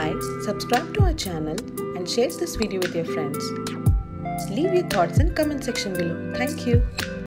like, subscribe to our channel and share this video with your friends. Leave your thoughts in comment section below. Thank you.